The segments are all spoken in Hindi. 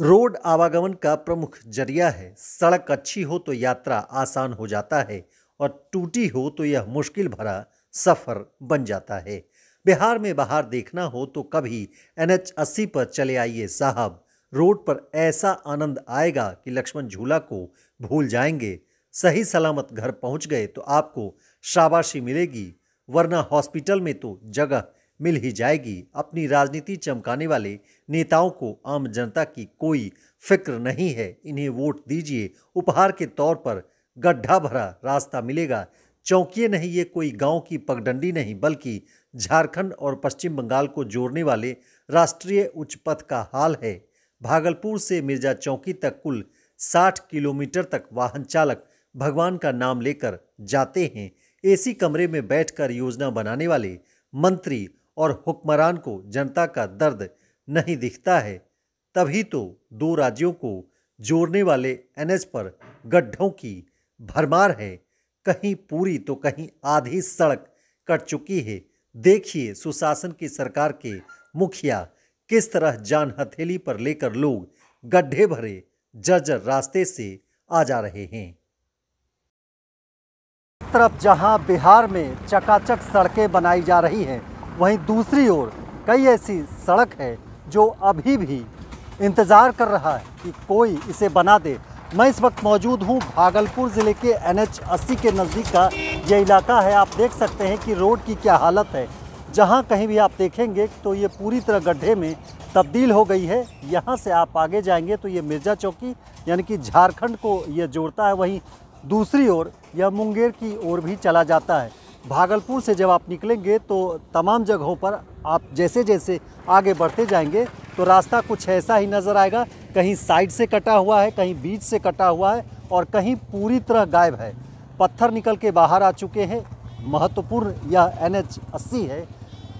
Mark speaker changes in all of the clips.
Speaker 1: रोड आवागमन का प्रमुख ज़रिया है। सड़क अच्छी हो तो यात्रा आसान हो जाता है और टूटी हो तो यह मुश्किल भरा सफ़र बन जाता है। बिहार में बाहर देखना हो तो कभी एन एच अस्सी पर चले आइए साहब। रोड पर ऐसा आनंद आएगा कि लक्ष्मण झूला को भूल जाएँगे। सही सलामत घर पहुँच गए तो आपको शाबाशी मिलेगी। वरना हॉस्पिटल में तो जगह मिल ही जाएगी। अपनी राजनीति चमकाने वाले नेताओं को आम जनता की कोई फ़िक्र नहीं है। इन्हें वोट दीजिए। उपहार के तौर पर गड्ढा भरा रास्ता मिलेगा। चौकिए नहीं ये कोई गाँव की पगडंडी नहीं, बल्कि झारखंड और पश्चिम बंगाल को जोड़ने वाले राष्ट्रीय उच्च पथ का हाल है। भागलपुर से मिर्ज़ा चौकी तक कुल 60 किलोमीटर तक वाहन चालक भगवान का नाम लेकर जाते हैं। एसी कमरे में बैठकर योजना बनाने वाले मंत्री और हुक्मरान को जनता का दर्द नहीं दिखता है, तभी तो दो राज्यों को जोड़ने वाले एनएच पर गड्ढों की भरमार है। कहीं पूरी तो कहीं आधी सड़क कट चुकी है। देखिए सुशासन की सरकार के मुखिया किस तरह जान हथेली पर लेकर लोग गड्ढे भरे जर्जर रास्ते से आ जा रहे हैं। तरफ़ जहाँ बिहार में चकाचक सड़कें बनाई जा रही हैं वहीं दूसरी ओर कई ऐसी सड़क है जो अभी भी इंतज़ार कर रहा है कि कोई इसे बना दे। मैं इस वक्त मौजूद हूँ भागलपुर ज़िले के एन एच अस्सी के नज़दीक का। ये इलाका है, आप देख सकते हैं कि रोड की क्या हालत है। जहाँ कहीं भी आप देखेंगे तो ये पूरी तरह गड्ढे में तब्दील हो गई है। यहाँ से आप आगे जाएँगे तो ये मिर्ज़ा चौकी यानी कि झारखंड को ये जोड़ता है। वहीं दूसरी ओर यह मुंगेर की ओर भी चला जाता है। भागलपुर से जब आप निकलेंगे तो तमाम जगहों पर आप जैसे जैसे आगे बढ़ते जाएँगे तो रास्ता कुछ ऐसा ही नज़र आएगा। कहीं साइड से कटा हुआ है, कहीं बीच से कटा हुआ है और कहीं पूरी तरह गायब है। पत्थर निकल के बाहर आ चुके हैं। महत्वपूर्ण यह एन एच अस्सी है।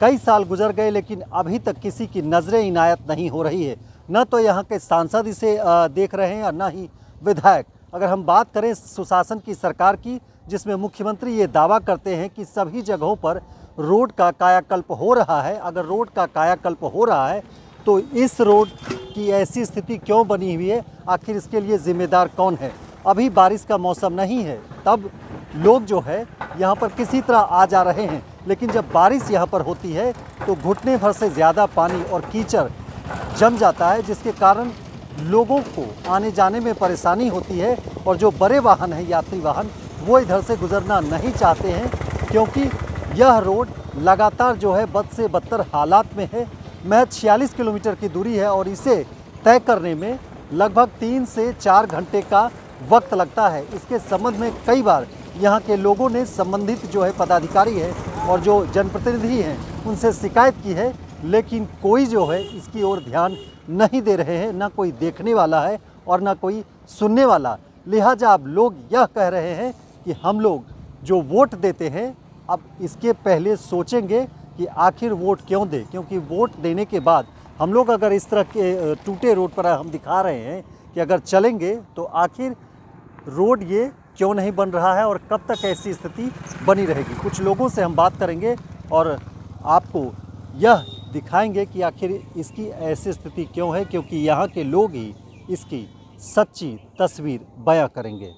Speaker 1: कई साल गुजर गए, लेकिन अभी तक किसी की नज़रें इनायत नहीं हो रही है। न तो यहाँ के सांसद इसे देख रहे हैं और न ही विधायक। अगर हम बात करें सुशासन की सरकार की, जिसमें मुख्यमंत्री ये दावा करते हैं कि सभी जगहों पर रोड का कायाकल्प हो रहा है, अगर रोड का कायाकल्प हो रहा है तो इस रोड की ऐसी स्थिति क्यों बनी हुई है? आखिर इसके लिए जिम्मेदार कौन है? अभी बारिश का मौसम नहीं है, तब लोग जो है यहाँ पर किसी तरह आ जा रहे हैं। लेकिन जब बारिश यहाँ पर होती है तो घुटने भर से ज़्यादा पानी और कीचड़ जम जाता है, जिसके कारण लोगों को आने जाने में परेशानी होती है और जो बड़े वाहन हैं, यात्री वाहन, वो इधर से गुजरना नहीं चाहते हैं, क्योंकि यह रोड लगातार जो है बद से बदतर हालात में है। महज छियालीस किलोमीटर की दूरी है और इसे तय करने में लगभग तीन से चार घंटे का वक्त लगता है। इसके संबंध में कई बार यहाँ के लोगों ने संबंधित जो है पदाधिकारी है और जो जनप्रतिनिधि हैं, उनसे शिकायत की है लेकिन कोई जो है इसकी ओर ध्यान नहीं दे रहे हैं, ना कोई देखने वाला है और ना कोई सुनने वाला। लिहाजा अब लोग यह कह रहे हैं कि हम लोग जो वोट देते हैं, अब इसके पहले सोचेंगे कि आखिर वोट क्यों दें, क्योंकि वोट देने के बाद हम लोग अगर इस तरह के टूटे रोड पर हम दिखा रहे हैं कि अगर चलेंगे तो आखिर रोड ये क्यों नहीं बन रहा है और कब तक ऐसी स्थिति बनी रहेगी। कुछ लोगों से हम बात करेंगे और आपको यह दिखाएँगे कि आखिर इसकी ऐसी स्थिति क्यों है क्योंकि यहाँ के लोग ही इसकी सच्ची तस्वीर बयां करेंगे।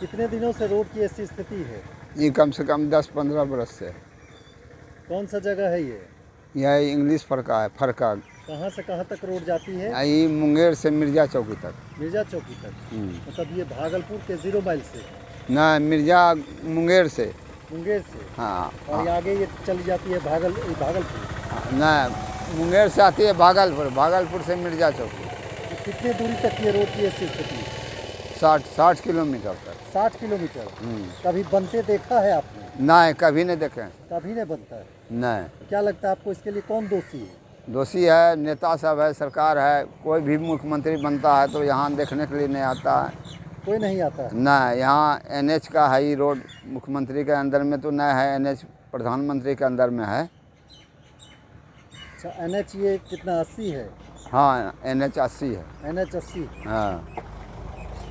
Speaker 1: कितने दिनों से रोड की ऐसी स्थिति है?
Speaker 2: ये कम से कम दस पंद्रह बरस से।
Speaker 1: कौन सा जगह है ये?
Speaker 2: यह इंग्लिश फरका है फरका।
Speaker 1: कहाँ से कहाँ तक रोड जाती है?
Speaker 2: ये मुंगेर से मिर्ज़ा चौकी तक।
Speaker 1: मिर्ज़ा चौकी तक?
Speaker 2: हम्म।
Speaker 1: मतलब ये भागलपुर के ज़ीरो माइल से?
Speaker 2: ना मिर्ज़ा मुंगेर से।
Speaker 1: मुंगेर से।
Speaker 2: हाँ
Speaker 1: और ये आगे ये चली जाती है भागल भागलपुर।
Speaker 2: हाँ, ना मुंगेर से आती है भागलपुर भागलपुर से मिर्ज़ा चौकी।
Speaker 1: तो कितने दूरी तक ये रोड की ऐसी स्थिति?
Speaker 2: साठ साठ किलोमीटर तक।
Speaker 1: साठ किलोमीटर?
Speaker 2: हम्म।
Speaker 1: कभी बनते देखा है आपने?
Speaker 2: ना कभी नहीं देखे
Speaker 1: कभी नहीं बनता है?
Speaker 2: नहीं
Speaker 1: क्या लगता है आपको इसके लिए कौन दोषी है?
Speaker 2: दोषी है नेता सब है सरकार है कोई भी मुख्यमंत्री बनता है तो यहाँ देखने के लिए नहीं आता है।
Speaker 1: कोई नहीं आता? है
Speaker 2: ना यहाँ एनएच का है ही रोड मुख्यमंत्री के अंदर में तो नहीं है एनएच प्रधानमंत्री के अंदर में है।
Speaker 1: अच्छा एन एच ये कितना अस्सी है?
Speaker 2: हाँ एन एच अस्सी है।
Speaker 1: एन एच अस्सी?
Speaker 2: हाँ।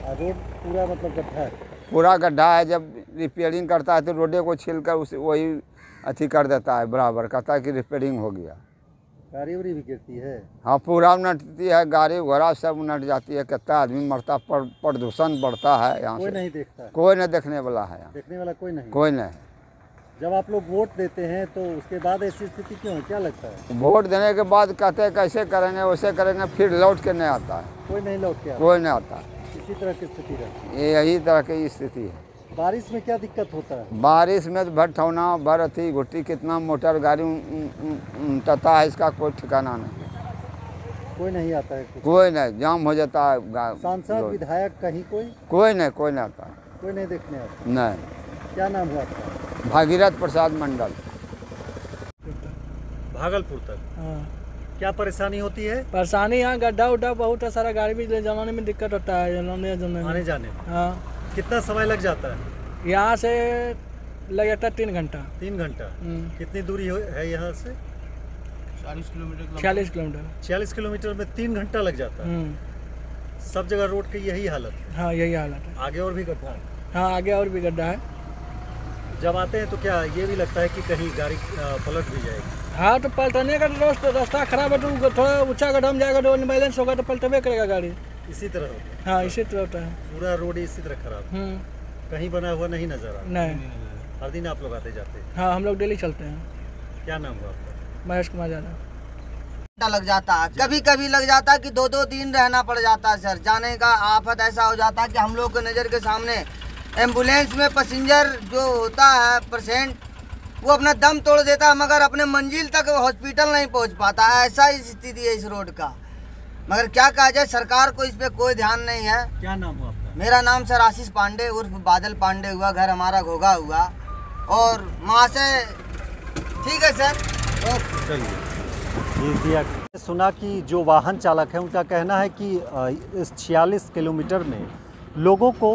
Speaker 1: रोड पूरा मतलब गड्ढा है?
Speaker 2: पूरा गड्ढा है जब रिपेयरिंग करता है तो रोडे को छील कर उसे वही अथी कर देता है बराबर कहता है कि रिपेयरिंग हो गया।
Speaker 1: गाड़ी उड़ी भी गिरती है।
Speaker 2: हाँ पूरा उनटती है गाड़ी घोड़ा सब उनट जाती है कितना आदमी मरता पर प्रदूषण बढ़ता है यहाँ
Speaker 1: कोई नहीं देखता।
Speaker 2: कोई नहीं देखने वाला है यहाँ।
Speaker 1: देखने वाला कोई नहीं।
Speaker 2: कोई नहीं।
Speaker 1: जब आप लोग वोट देते हैं तो उसके बाद ऐसी स्थिति क्यों है? क्या लगता है?
Speaker 2: वोट देने के बाद कहते हैं कैसे करेंगे वैसे करेंगे फिर लौट के नहीं आता है।
Speaker 1: कोई नहीं लौट के
Speaker 2: कोई नहीं आता।
Speaker 1: इसी तरह की स्थिति रहती
Speaker 2: यही तरह की स्थिति है।
Speaker 1: बारिश में क्या दिक्कत होता है?
Speaker 2: बारिश में तो भर ठौना भर अथी घुट्टी कितना मोटर गाड़ी उनटता है इसका कोई ठिकाना नहीं।
Speaker 1: कोई नहीं आता है कुछ?
Speaker 2: कोई नहीं जाम हो जाता है
Speaker 1: सांसद विधायक कहीं कोई?
Speaker 2: कोई नहीं कोई नहीं आता।
Speaker 1: कोई नहीं देखने आता?
Speaker 2: नहीं।
Speaker 1: क्या नाम हुआ आपका?
Speaker 2: भागीरथ प्रसाद मंडल।
Speaker 1: भागलपुर तक?
Speaker 3: हाँ।
Speaker 1: क्या परेशानी होती है?
Speaker 3: परेशानी यहाँ गड्ढा उड्ढा बहुत है सारा गाड़ी भी ले जाने में दिक्कत होता है जाने जाने में।
Speaker 1: आने जाने में?
Speaker 3: हाँ।
Speaker 1: कितना समय लग जाता है?
Speaker 3: यहाँ से लग जाता है तीन घंटा।
Speaker 1: तीन घंटा।
Speaker 3: हम्म,
Speaker 1: कितनी दूरी है यहाँ से?
Speaker 3: चालीस किलोमीटर छियालीस किलोमीटर।
Speaker 1: छियालीस किलोमीटर में तीन घंटा लग जाता है?
Speaker 3: हम्म,
Speaker 1: सब जगह रोड की यही हालत है?
Speaker 3: हाँ यही हालत है।
Speaker 1: आगे और भी गड्ढा है?
Speaker 3: हाँ आगे और भी गड्ढा है।
Speaker 1: जब आते हैं तो क्या ये भी लगता है कि कहीं गाड़ी पलट भी जाएगी?
Speaker 3: हाँ तो पलटने का रास्ता रास्ता खराब है तो थोड़ा ऊँचा गड्ढा में जाएगा तो बैलेंस होगा तो पलटबे करेगा गाड़ी।
Speaker 1: इसी तरह होता है।
Speaker 3: हाँ इसी तरह होता है।
Speaker 1: पूरा रोड इसी तरह खराब है
Speaker 3: हम्म,
Speaker 1: कहीं बना हुआ नहीं नज़र। आ
Speaker 3: नहीं।
Speaker 1: हर दिन आप लोग आते जाते हैं।
Speaker 3: हाँ हम लोग डेली चलते हैं।
Speaker 1: क्या नाम हुआ आपका?
Speaker 3: महेश कुमार यादव
Speaker 4: घंटा लग जाता है। कभी कभी लग जाता है कि दो दो दिन रहना पड़ जाता है सर। जाने का आफत ऐसा हो जाता है कि हम लोग के नज़र के सामने एंबुलेंस में पैसेंजर जो होता है पेशेंट वो अपना दम तोड़ देता है मगर अपने मंजिल तक हॉस्पिटल नहीं पहुँच पाता। ऐसा ही स्थिति है इस रोड का। मगर क्या कहा जाए सरकार को इस पे कोई ध्यान नहीं है।
Speaker 1: क्या नाम हुआ आपका?
Speaker 4: मेरा नाम सर आशीष पांडे उर्फ़ बादल पांडे हुआ घर हमारा घोगा हुआ। और वहाँ से ठीक है सर। ओके
Speaker 1: चलिए सुना कि जो वाहन चालक है उनका कहना है कि इस 46 किलोमीटर में लोगों को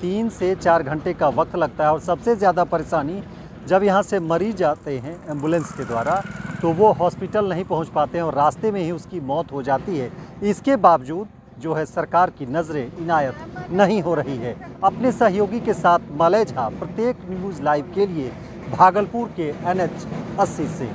Speaker 1: तीन से चार घंटे का वक्त लगता है और सबसे ज़्यादा परेशानी जब यहाँ से मरीज़ आते हैं एंबुलेंस के द्वारा तो वो हॉस्पिटल नहीं पहुँच पाते हैं और रास्ते में ही उसकी मौत हो जाती है। इसके बावजूद जो है सरकार की नज़रें इनायत नहीं हो रही है। अपने सहयोगी के साथ मलय झा प्रत्येक न्यूज़ लाइव के लिए भागलपुर के एन एच अस्सी से।